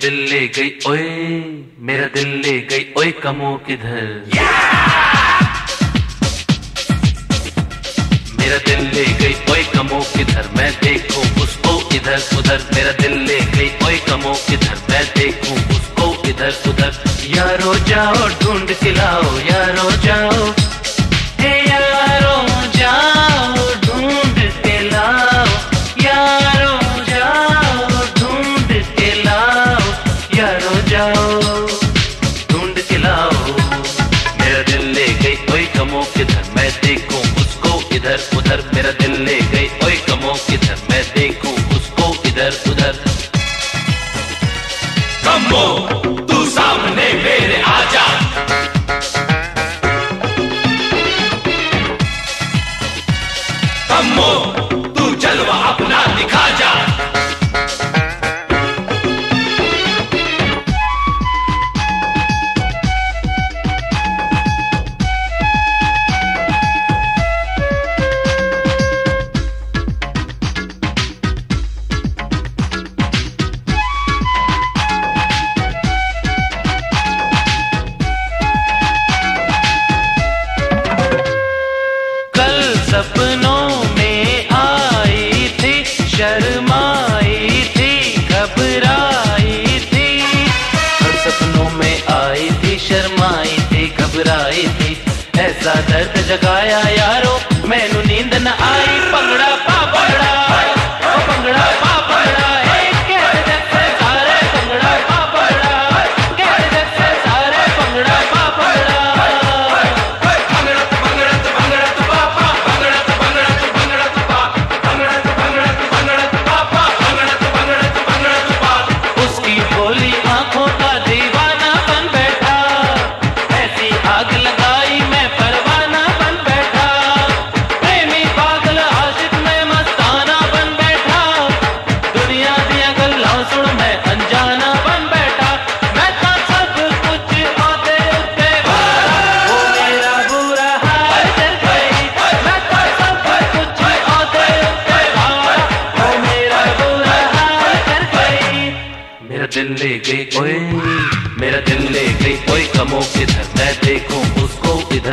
दिल ले गई, ओए, मेरा दिल ले गई, ओए, कमो किधर? मेरा दिल ले गई, ओए, कमो किधर? मैं देखूँ उसको इधर उधर। मेरा दिल ले गई, ओए, कमो किधर? मैं देखूँ उसको इधर उधर। यारो जाओ, ढूंढ के लाओ, यारो जाओ। Mambo.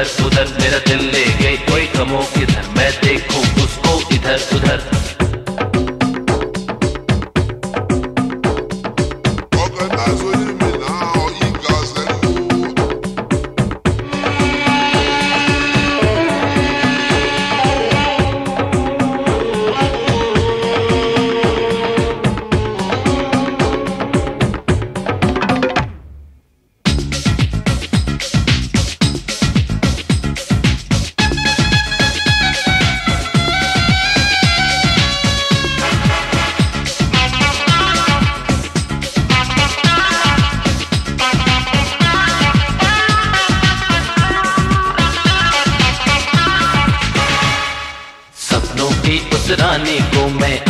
So student.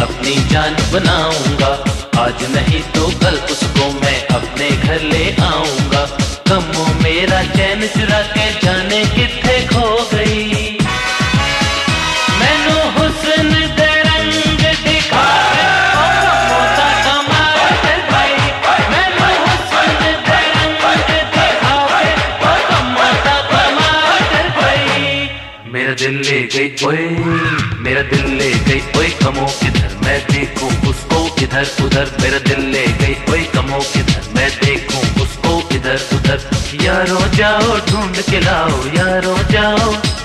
अपनी जान बनाऊँगा। आज नहीं तो कल उसको मैं अपने घर ले आऊँगा। कमो मेरा चैन चुरा के जाने कितने इधर, उधर, मेरा दिल ले गई कोई कमो किधर मैं देखूँ उसको इधर, उधर। यारो जाओ, ढूंढ के लाओ, यारो जाओ।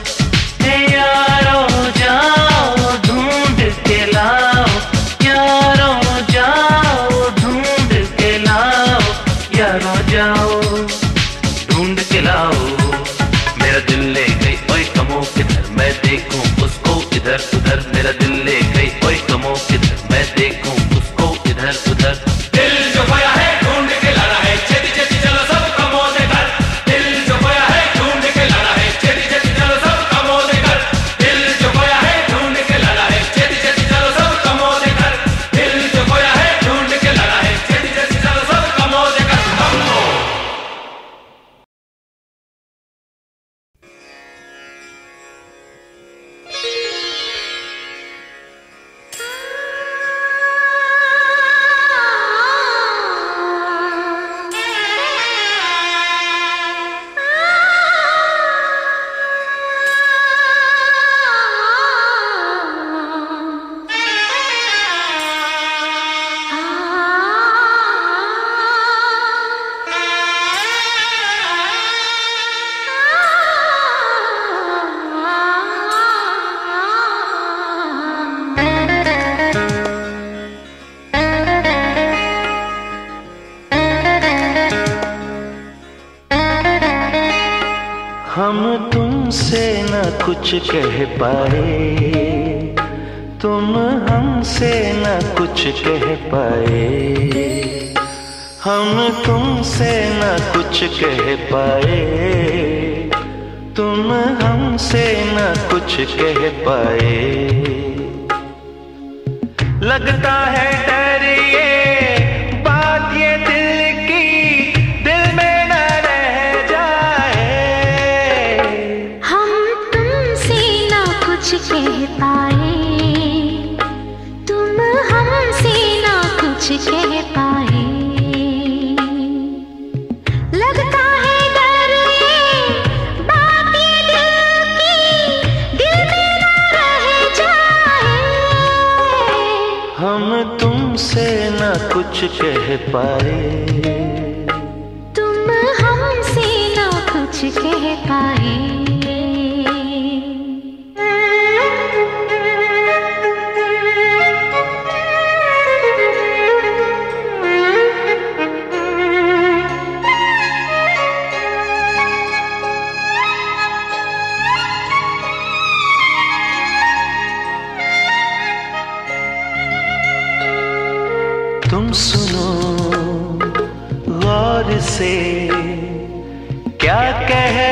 कुछ कह पाए, तुम हमसे न कुछ कह पाए। हम तुमसे न कुछ कह पाए, तुम हमसे न कुछ कह पाए। लगता है कह पाए। तुम हमसे ना कुछ कह पाए। क्या कहे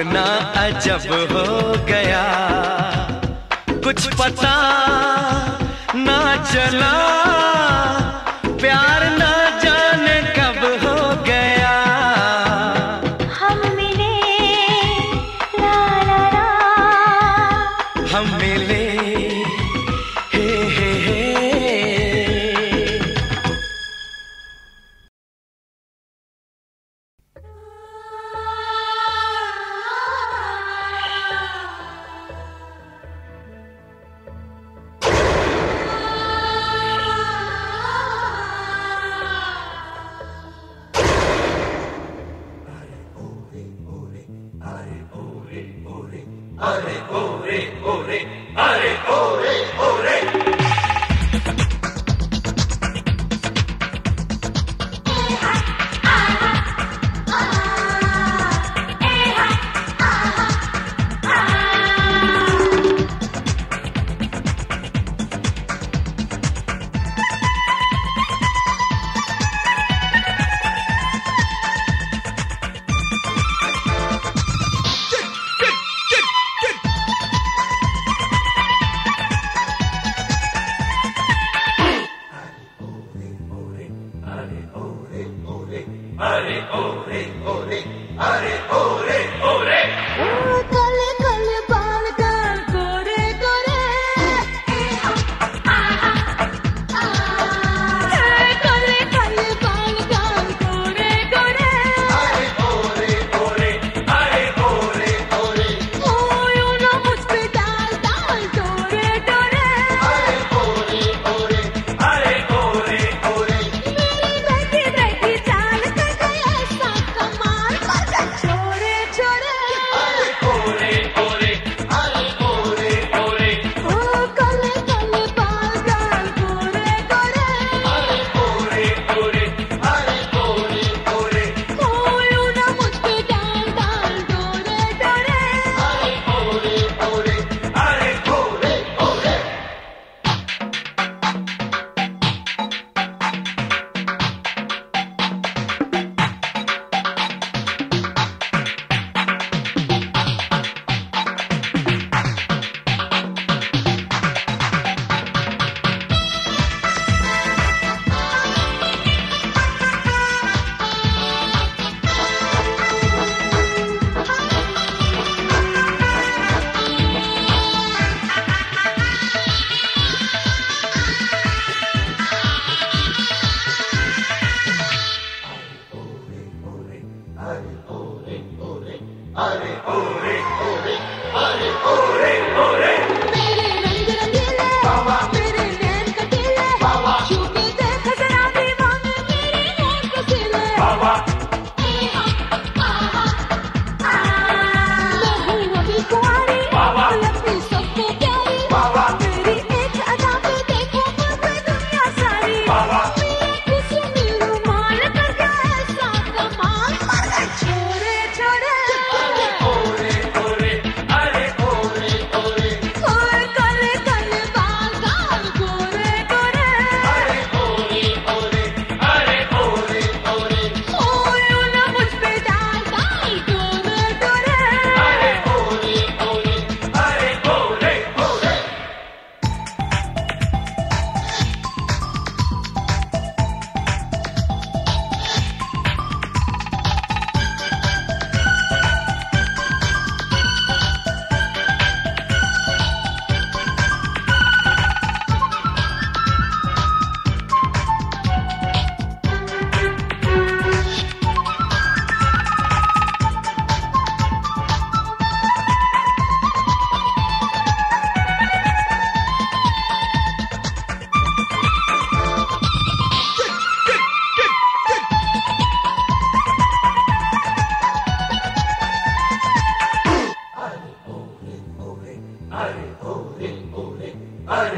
अपना अजब हो।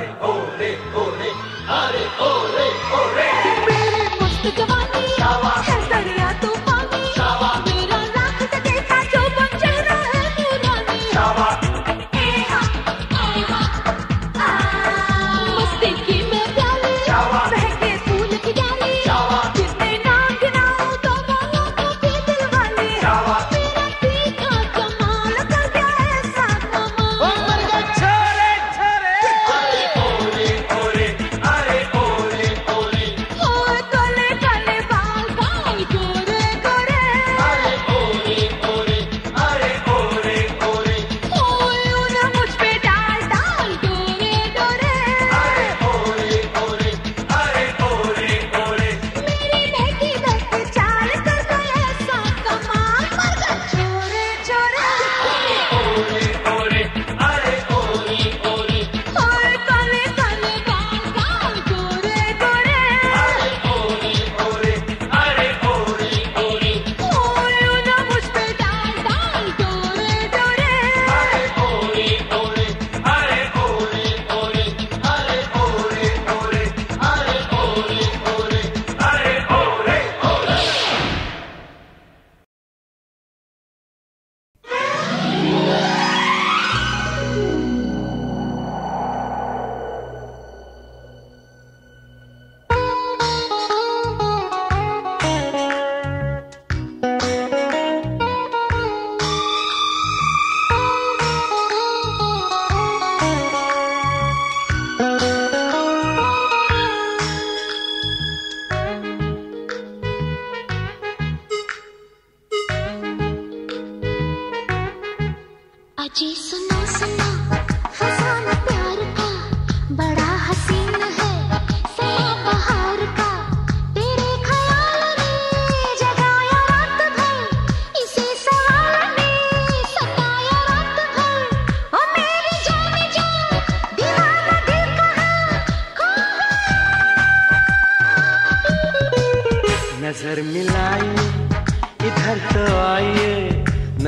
ओरे ओरे ओरे अरे ओरे ओरे। मेरी मस्त जवानी शाबाश।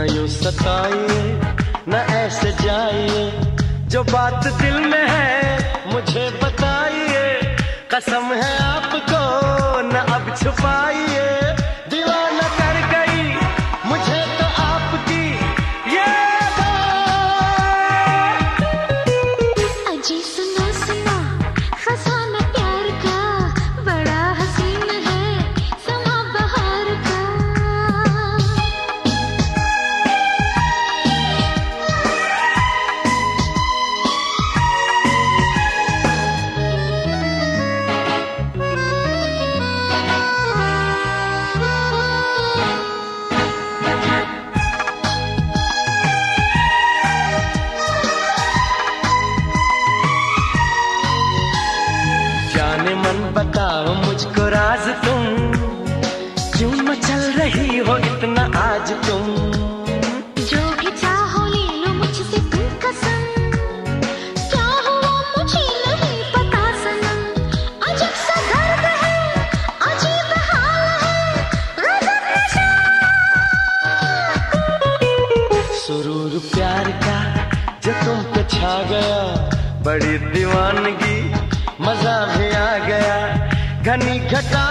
यो सताइए, न ऐसे जाइए, जो बात दिल में है, मुझे बताइए, कसम है आप बड़ी दीवानगी मज़ा भी आ गया। घनी घटाओ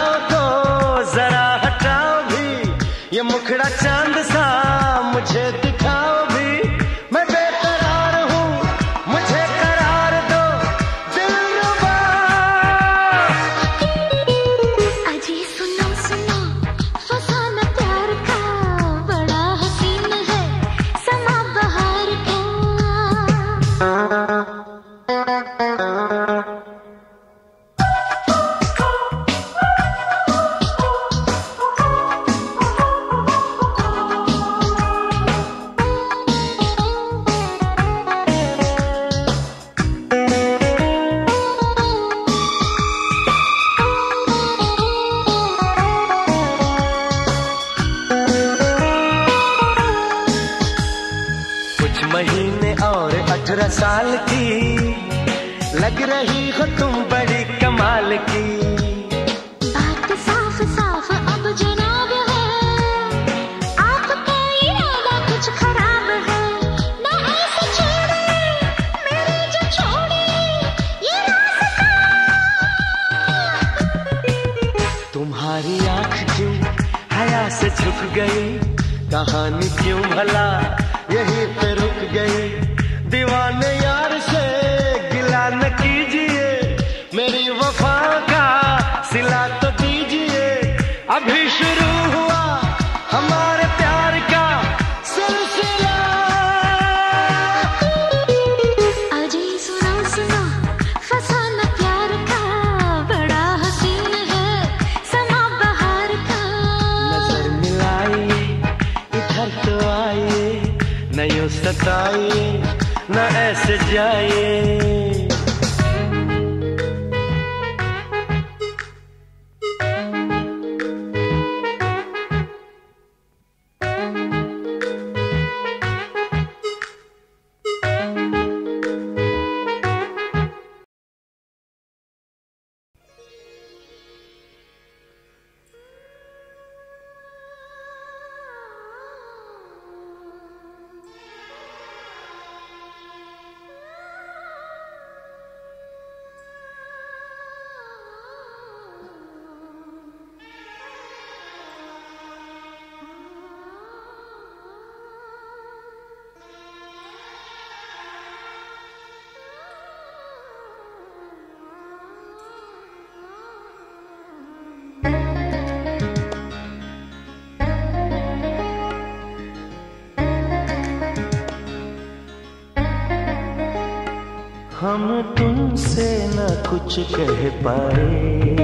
हम तुमसे न कुछ कह पाए।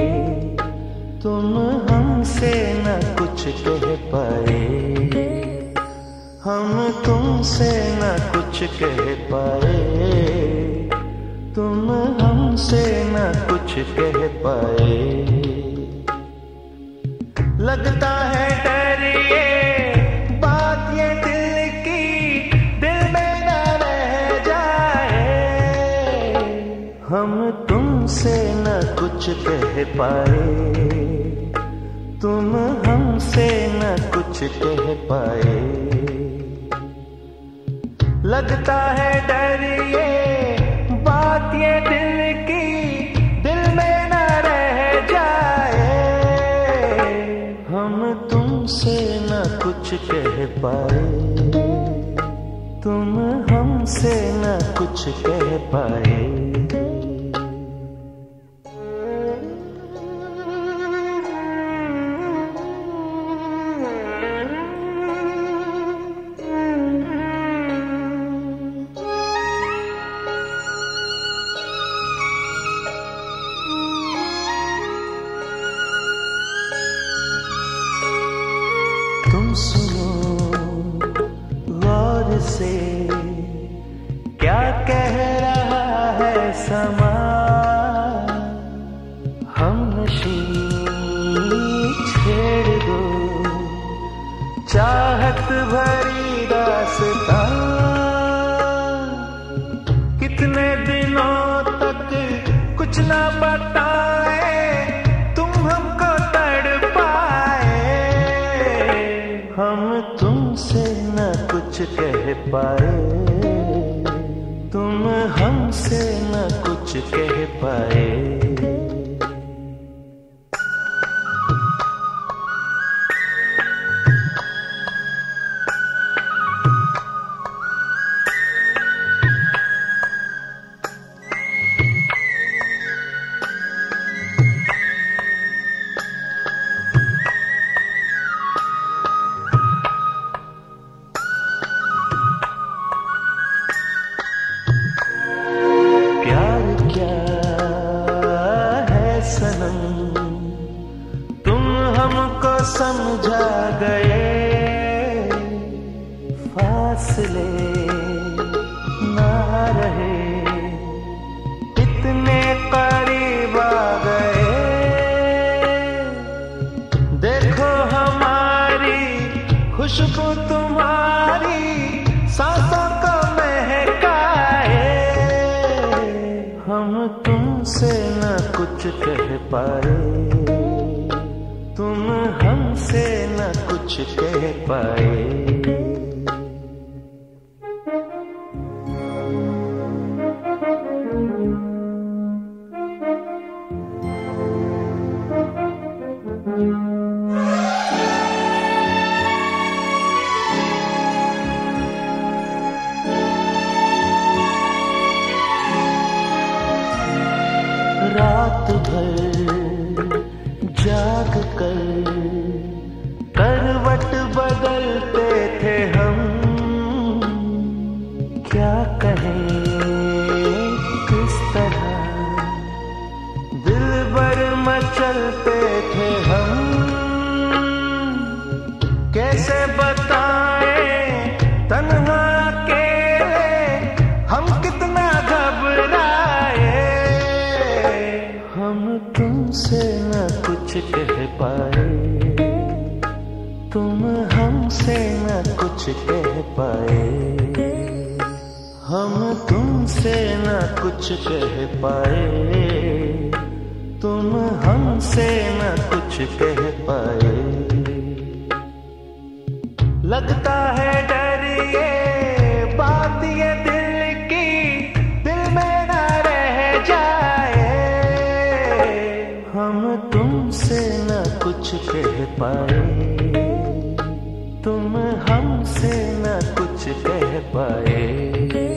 तुम हमसे न कुछ कह पाए। हम तुमसे न कुछ कह पाए। तुम हमसे न कुछ कह पाए। लगता है कुछ कह पाए। तुम हमसे न कुछ कह पाए। लगता है डर ये बात ये दिल की, दिल में न रह जाए। हम तुमसे न कुछ कह पाए। तुम हमसे न कुछ कह पाए। कितने दिनों तक कुछ ना बताए, तुम तड़ पाए हम तुमसे न कुछ कह पाए, तुम हमसे न कुछ कह पाए। खुशबू तुम्हारी सांसों को महकाए। हम तुमसे न कुछ कह पाए। तुम हमसे न कुछ कह पाए। पाए। तुम हमसे न कुछ कह पाए। हम तुमसे न कुछ कह पाए। तुम हमसे न कुछ कह पाए। लगता है डर पाए। तुम हमसे न कुछ कह पाए।